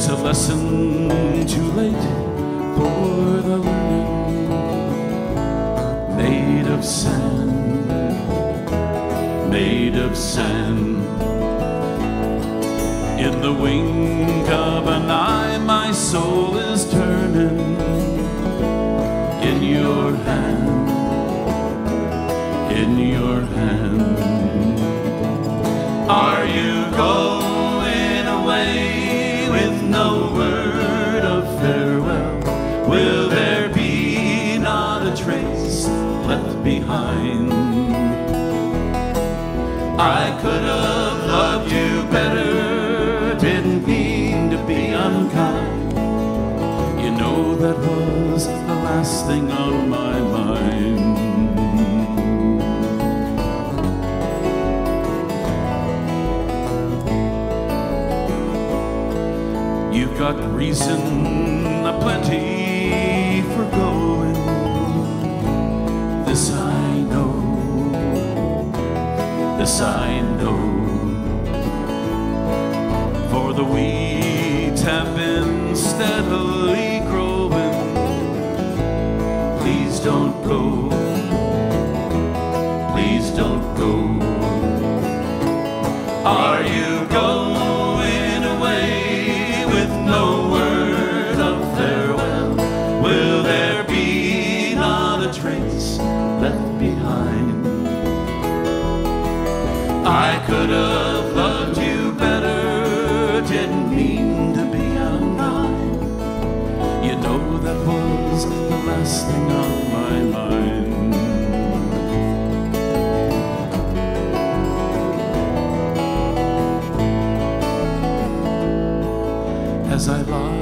lesson too late for the learning. Made of sand, made of sand. In the wink of an eye, my soul is turning in your hand, in your hand. Are you going away with no word of farewell? Will there be not a trace left behind? I could have loved you better, didn't mean to be unkind. You know that was the last thing on my mind. You've got reason aplenty for going. This I know. This I know. For the weeds have been steadily growing. Please don't go. Please don't go. Are you going behind? I could have loved you better, didn't mean to be unkind. You know that was the last thing on my mind. as I lie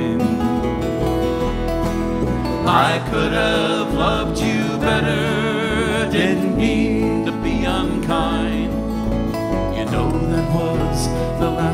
I could have loved you better, didn't mean to be unkind. You know that was the last.